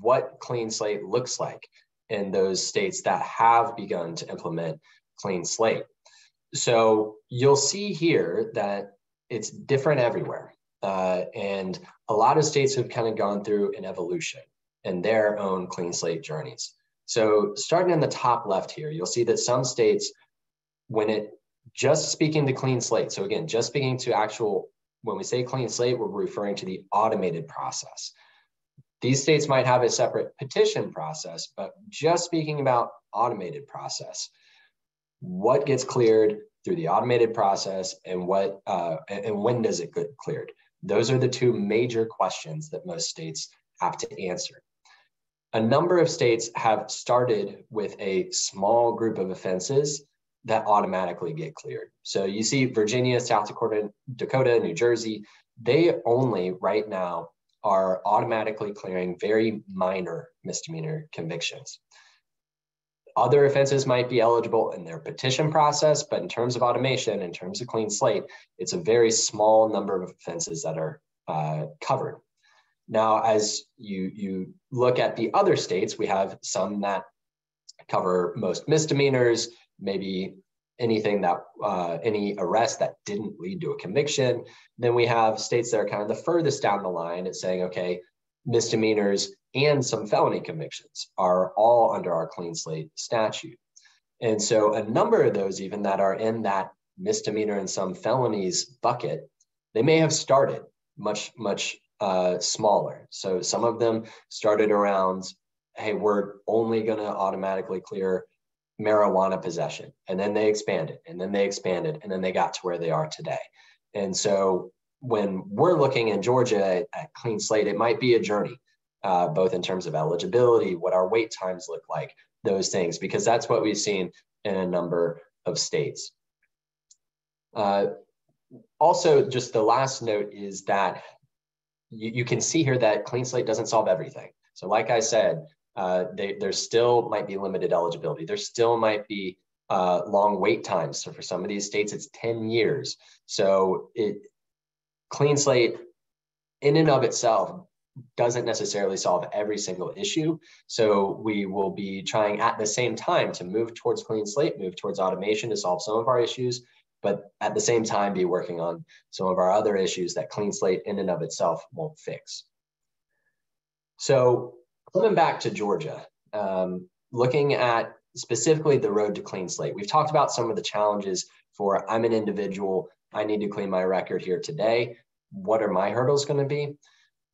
S3: what clean slate looks like in those states that have begun to implement clean slate. So you'll see here that it's different everywhere. Uh, and a lot of states have kind of gone through an evolution in their own clean slate journeys. So starting in the top left here, you'll see that some states, when it just speaking to clean slate, so again, just speaking to actual, when we say clean slate, we're referring to the automated process. These states might have a separate petition process, but just speaking about automated process, what gets cleared through the automated process and what uh, and when does it get cleared? Those are the two major questions that most states have to answer. A number of states have started with a small group of offenses that automatically get cleared. So you see Virginia, South Dakota, Dakota, New Jersey, they only right now are automatically clearing very minor misdemeanor convictions. Other offenses might be eligible in their petition process, but in terms of automation, in terms of clean slate, it's a very small number of offenses that are uh, covered. Now, as you, you look at the other states, we have some that cover most misdemeanors, maybe anything that, uh, any arrest that didn't lead to a conviction. Then we have states that are kind of the furthest down the line at saying, okay, misdemeanors and some felony convictions are all under our clean slate statute. And so a number of those, even that are in that misdemeanor and some felonies bucket, they may have started much, much uh, smaller. So some of them started around, hey, we're only going to automatically clear marijuana possession. And then they expanded, and then they expanded, and then they got to where they are today. And so when we're looking in Georgia at, at clean slate, it might be a journey uh, both in terms of eligibility, what our wait times look like, those things, because that's what we've seen in a number of states. Uh, also, just the last note is that you, you, can see here that clean slate doesn't solve everything. So like I said, uh, they, there still might be limited eligibility. There still might be uh, long wait times. So for some of these states, it's 10 years. So it clean slate in and of itself doesn't necessarily solve every single issue. So we will be trying at the same time to move towards clean slate, move towards automation to solve some of our issues, but at the same time be working on some of our other issues that clean slate in and of itself won't fix. So coming back to Georgia, um, looking at specifically the road to clean slate, we've talked about some of the challenges for I'm an individual, I need to clean my record here today. What are my hurdles going to be?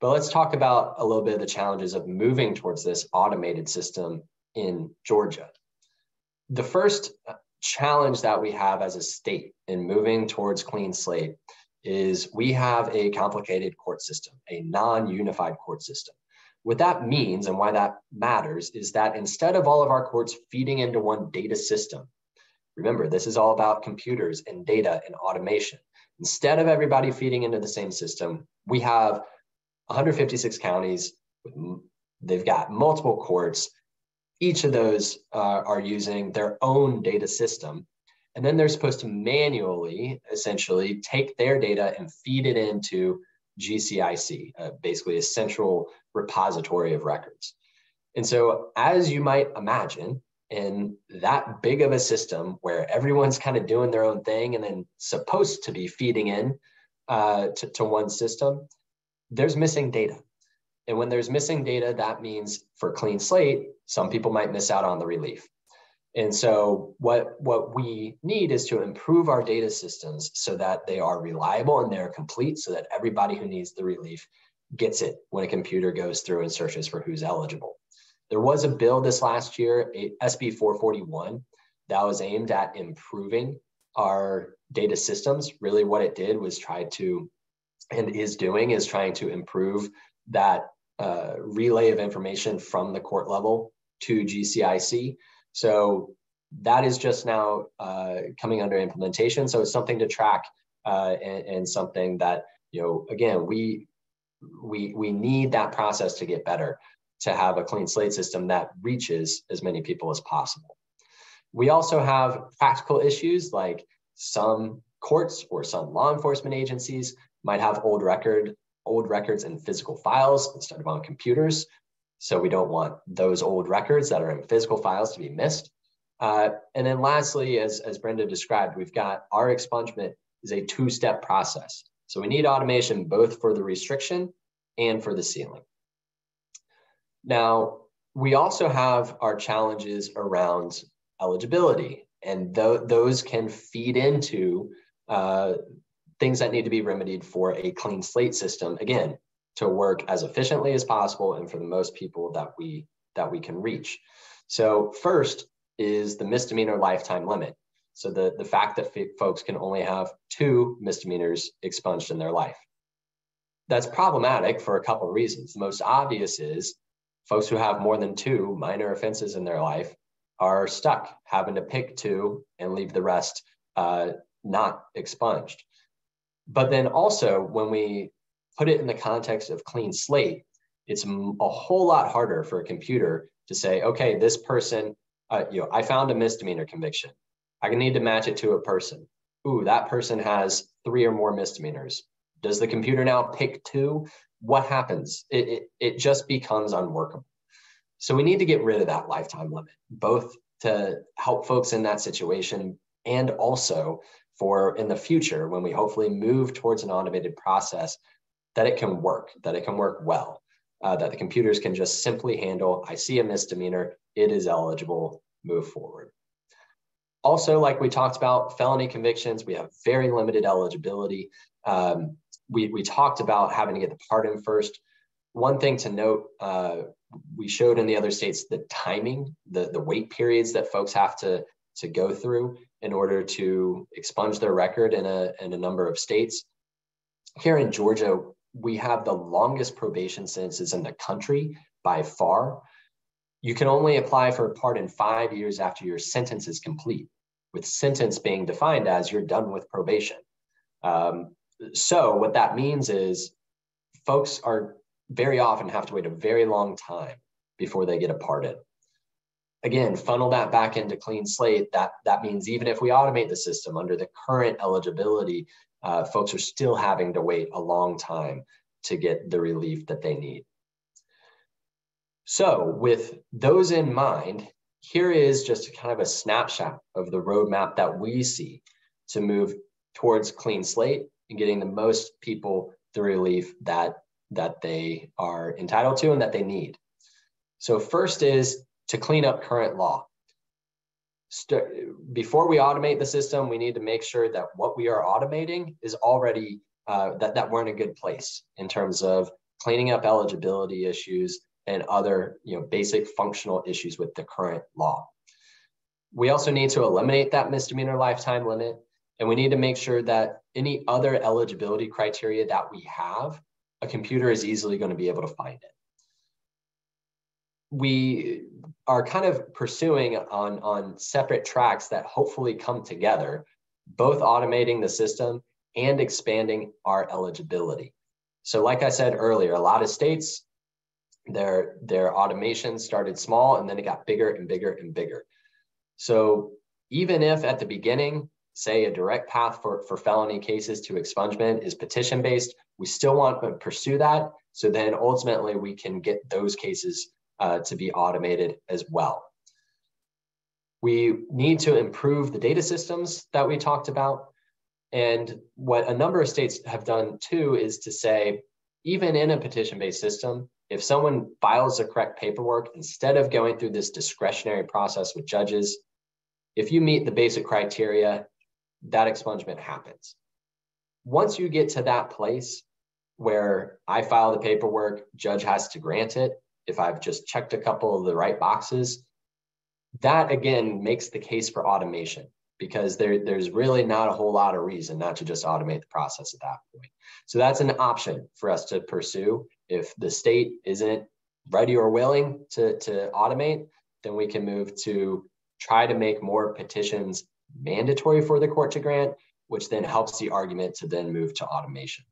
S3: But let's talk about a little bit of the challenges of moving towards this automated system in Georgia. The first challenge that we have as a state in moving towards clean slate is we have a complicated court system, a non-unified court system. What that means and why that matters is that instead of all of our courts feeding into one data system, remember, this is all about computers and data and automation. Instead of everybody feeding into the same system, we have 156 counties. They've got multiple courts. Each of those uh, are using their own data system. And then they're supposed to manually, essentially, take their data and feed it into GCIC, uh, basically a central repository of records. And so, as you might imagine, in that big of a system where everyone's kind of doing their own thing and then supposed to be feeding in uh, to, to one system, there's missing data. And when there's missing data, that means for clean slate, some people might miss out on the relief. And so what, what we need is to improve our data systems so that they are reliable and they're complete so that everybody who needs the relief gets it when a computer goes through and searches for who's eligible. There was a bill this last year, SB 441, that was aimed at improving our data systems. Really what it did was try to, and is doing, is trying to improve that uh, relay of information from the court level to GCIC. So that is just now uh, coming under implementation. So it's something to track uh, and, and, something that, you know, again, we, we, we need that process to get better to have a clean slate system that reaches as many people as possible. We also have practical issues like some courts or some law enforcement agencies might have old record old records in physical files instead of on computers. So we don't want those old records that are in physical files to be missed. Uh, and then lastly, as, as Brenda described, we've got our expungement is a two-step process. So we need automation both for the restriction and for the sealing. Now, we also have our challenges around eligibility, and th those can feed into uh, things that need to be remedied for a clean slate system, again, to work as efficiently as possible and for the most people that we that we can reach. So first is the misdemeanor lifetime limit. So the, the fact that folks can only have two misdemeanors expunged in their life. That's problematic for a couple of reasons. The most obvious is folks who have more than two minor offenses in their life are stuck having to pick two and leave the rest uh, not expunged. But then also when we put it in the context of clean slate, it's a whole lot harder for a computer to say, okay, this person, uh, you know, I found a misdemeanor conviction. I need to match it to a person. Ooh, that person has three or more misdemeanors. Does the computer now pick two? What happens? It, it, it just becomes unworkable. So we need to get rid of that lifetime limit, both to help folks in that situation and also for in the future when we hopefully move towards an automated process that it can work, that it can work well, uh, that the computers can just simply handle, I see a misdemeanor, it is eligible, move forward. Also, like we talked about, felony convictions, we have very limited eligibility. Um, we, we talked about having to get the pardon first. One thing to note, uh, we showed in the other states the timing, the, the wait periods that folks have to, to go through in order to expunge their record in a, in a number of states. Here in Georgia, we have the longest probation sentences in the country by far. You can only apply for a pardon five years after your sentence is complete, with sentence being defined as you're done with probation. Um, so what that means is folks are very often have to wait a very long time before they get a pardon again, funnel that back into clean slate. That, that means even if we automate the system under the current eligibility, uh, folks are still having to wait a long time to get the relief that they need. So with those in mind, here is just kind of a snapshot of the roadmap that we see to move towards clean slate and getting the most people the relief that, that they are entitled to and that they need. So first is to clean up current law. St before we automate the system, we need to make sure that what we are automating is already, uh, that, that we're in a good place in terms of cleaning up eligibility issues and other you know, basic functional issues with the current law. We also need to eliminate that misdemeanor lifetime limit, and we need to make sure that any other eligibility criteria that we have, a computer is easily going to be able to find it we are kind of pursuing on, on separate tracks that hopefully come together, both automating the system and expanding our eligibility. So like I said earlier, a lot of states, their, their automation started small and then it got bigger and bigger and bigger. So even if at the beginning, say a direct path for, for felony cases to expungement is petition based, we still want to pursue that. So then ultimately we can get those cases uh, to be automated as well. We need to improve the data systems that we talked about. And what a number of states have done too is to say, even in a petition-based system, if someone files the correct paperwork, instead of going through this discretionary process with judges If you meet the basic criteria, that expungement happens. Once you get to that place where I file the paperwork, judge has to grant it, if I've just checked a couple of the right boxes, that again makes the case for automation because there, there's really not a whole lot of reason not to just automate the process at that point. So that's an option for us to pursue. If the state isn't ready or willing to, to automate, then we can move to try to make more petitions mandatory for the court to grant, which then helps the argument to then move to automation.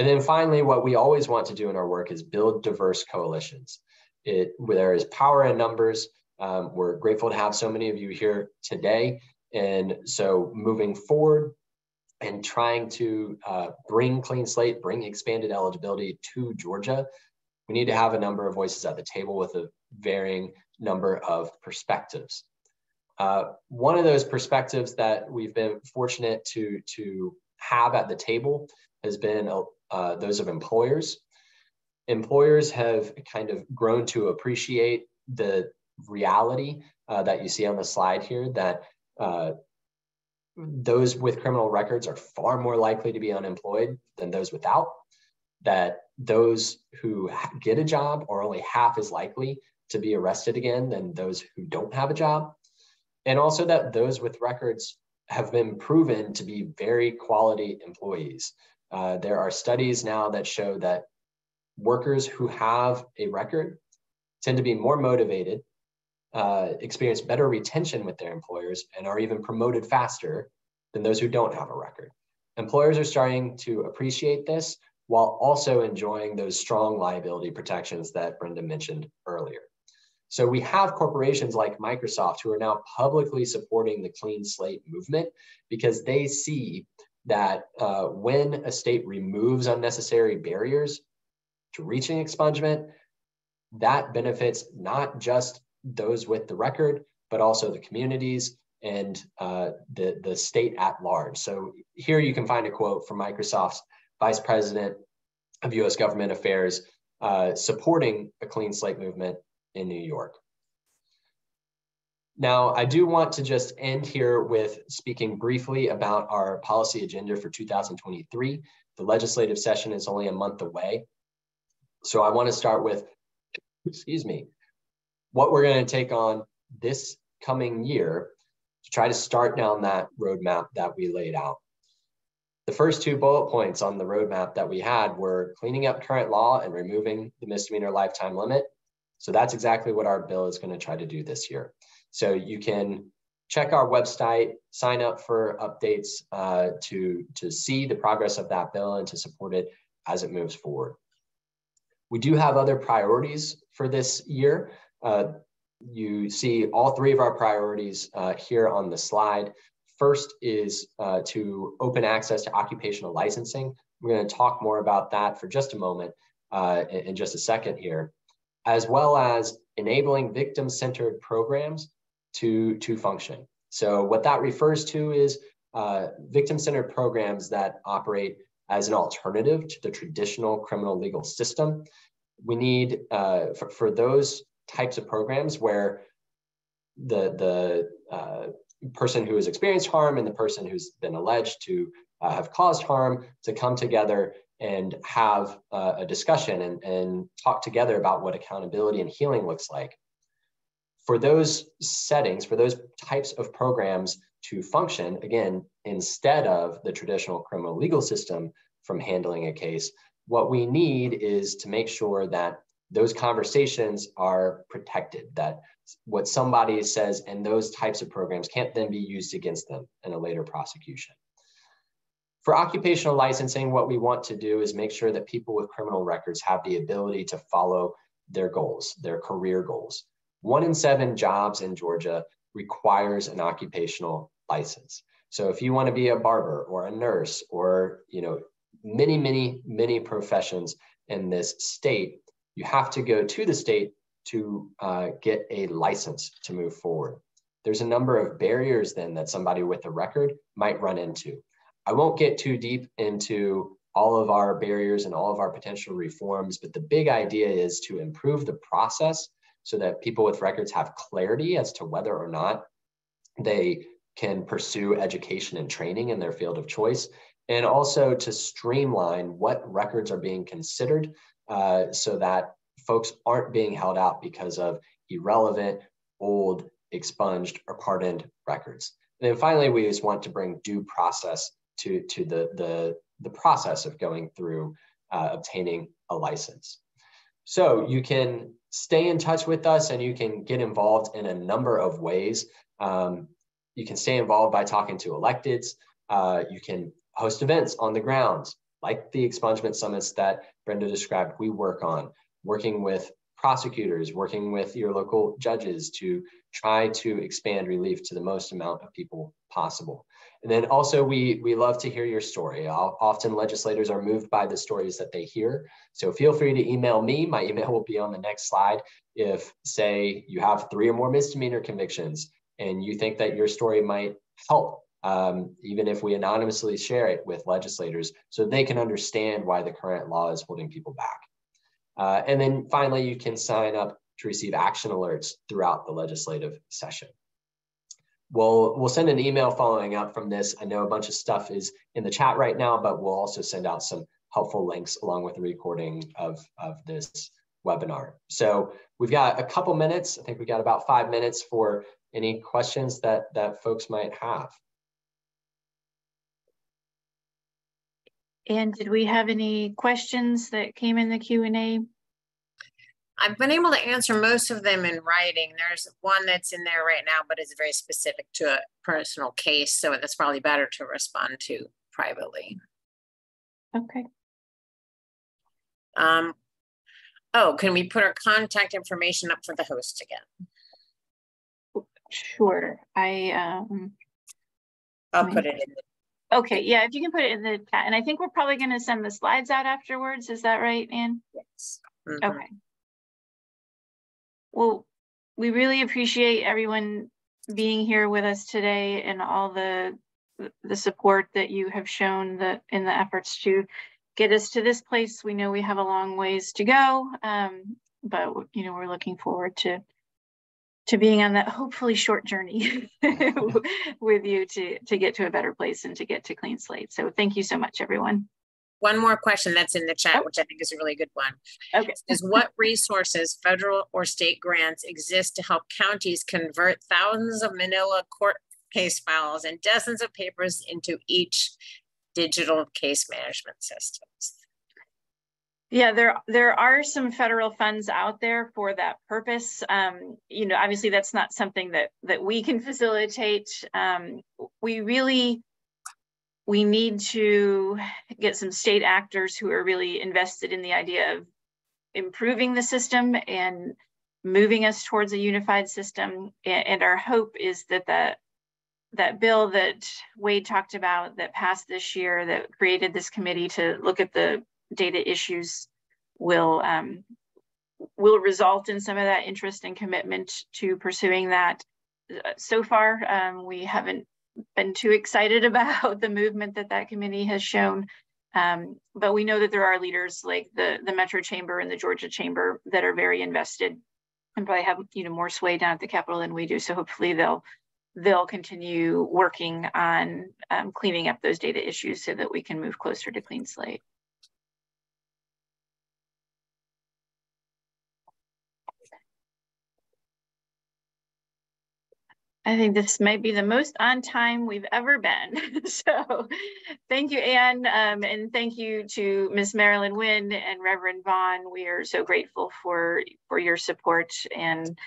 S3: And then finally, what we always want to do in our work is build diverse coalitions. It, there is power in numbers. Um, we're grateful to have so many of you here today. And so moving forward and trying to uh, bring clean slate, bring expanded eligibility to Georgia, we need to have a number of voices at the table with a varying number of perspectives. Uh, one of those perspectives that we've been fortunate to, to have at the table has been uh, those of employers. Employers have kind of grown to appreciate the reality uh, that you see on the slide here that uh, those with criminal records are far more likely to be unemployed than those without, that those who get a job are only half as likely to be arrested again than those who don't have a job. And also that those with records have been proven to be very quality employees. Uh, there are studies now that show that workers who have a record tend to be more motivated uh, experience better retention with their employers and are even promoted faster than those who don't have a record. Employers are starting to appreciate this while also enjoying those strong liability protections that Brenda mentioned earlier. So we have corporations like Microsoft who are now publicly supporting the clean slate movement because they see that uh, when a state removes unnecessary barriers to reaching expungement, that benefits not just those with the record, but also the communities and uh, the, the state at large. So here you can find a quote from Microsoft's Vice President of US Government Affairs uh, supporting a clean slate movement in New York. Now, I do want to just end here with speaking briefly about our policy agenda for 2023. The legislative session is only a month away. So I want to start with, excuse me, what we're going to take on this coming year to try to start down that roadmap that we laid out. The first two bullet points on the roadmap that we had were cleaning up current law and removing the misdemeanor lifetime limit. So that's exactly what our bill is going to try to do this year. So you can check our website, sign up for updates uh, to, to see the progress of that bill and to support it as it moves forward. We do have other priorities for this year. Uh, you see all three of our priorities uh, here on the slide. First is uh, to open access to occupational licensing. We're going to talk more about that for just a moment uh, in, in just a second here, as well as enabling victim-centered programs to, to function. So what that refers to is uh, victim-centered programs that operate as an alternative to the traditional criminal legal system. We need, uh, for, for those types of programs where the the uh, person who has experienced harm and the person who's been alleged to uh, have caused harm to come together and have uh, a discussion and, and talk together about what accountability and healing looks like. For those settings, for those types of programs to function, again, instead of the traditional criminal legal system from handling a case, what we need is to make sure that those conversations are protected, that what somebody says and those types of programs can't then be used against them in a later prosecution. For occupational licensing, what we want to do is make sure that people with criminal records have the ability to follow their goals, their career goals. One in seven jobs in Georgia requires an occupational license. So if you want to be a barber or a nurse or, you know, many, many, many professions in this state, you have to go to the state to uh, get a license to move forward. There's a number of barriers then that somebody with a record might run into. I won't get too deep into all of our barriers and all of our potential reforms, but the big idea is to improve the process so that people with records have clarity as to whether or not they can pursue education and training in their field of choice, and also to streamline what records are being considered uh, so that folks aren't being held out because of irrelevant, old, expunged, or pardoned records. And then finally, we just want to bring due process to, to the, the, the process of going through uh, obtaining a license. So you can stay in touch with us and you can get involved in a number of ways. Um, you can stay involved by talking to electeds. Uh, you can host events on the grounds, like the expungement summits that Brenda described, we work on, working with prosecutors, working with your local judges to try to expand relief to the most amount of people possible. And then also we, we love to hear your story. Often legislators are moved by the stories that they hear. So feel free to email me. My email will be on the next slide. If say you have three or more misdemeanor convictions and you think that your story might help, um, even if we anonymously share it with legislators so they can understand why the current law is holding people back. Uh, and then finally, you can sign up to receive action alerts throughout the legislative session. We'll, we'll send an email following up from this. I know a bunch of stuff is in the chat right now, but we'll also send out some helpful links along with the recording of, of this webinar. So we've got a couple minutes. I think we got about five minutes for any questions that, that folks might have.
S1: And did we have any questions that came in the Q&A?
S5: I've been able to answer most of them in writing. There's one that's in there right now, but it's very specific to a personal case. So that's probably better to respond to privately.
S1: Okay.
S5: Um, oh, can we put our contact information up for the host again?
S1: Sure. I um
S5: I'll put it in
S1: the Okay, yeah, if you can put it in the chat. And I think we're probably going to send the slides out afterwards. Is that right, Anne?
S5: Yes. Mm -hmm.
S1: Okay. Well, we really appreciate everyone being here with us today and all the the support that you have shown that in the efforts to get us to this place. We know we have a long ways to go, um, but you know we're looking forward to to being on that hopefully short journey [laughs] [laughs] with you to to get to a better place and to get to clean slate. So thank you so much, everyone
S5: one more question that's in the chat, oh. which I think is a really good one.
S1: Okay.
S5: Is what resources, federal or state grants, exist to help counties convert thousands of manila court case files and dozens of papers into each digital case management systems?
S1: Yeah, there there are some federal funds out there for that purpose. Um, you know, obviously that's not something that that we can facilitate. Um, we really we need to get some state actors who are really invested in the idea of improving the system and moving us towards a unified system. And our hope is that that, that bill that Wade talked about that passed this year that created this committee to look at the data issues will um, will result in some of that interest and commitment to pursuing that. So far, um, we haven't been too excited [laughs] about the movement that that committee has shown. Um, but we know that there are leaders like the, the Metro Chamber and the Georgia Chamber that are very invested and probably have you know more sway down at the Capitol than we do. So hopefully they'll they'll continue working on um, cleaning up those data issues so that we can move closer to clean slate. I think this might be the most on time we've ever been. [laughs] so thank you, Anne, um, and thank you to Ms. Marilyn Winn and Reverend Vaughn. We are so grateful for, for your support and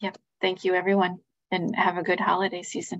S1: yeah, thank you everyone and have a good holiday season.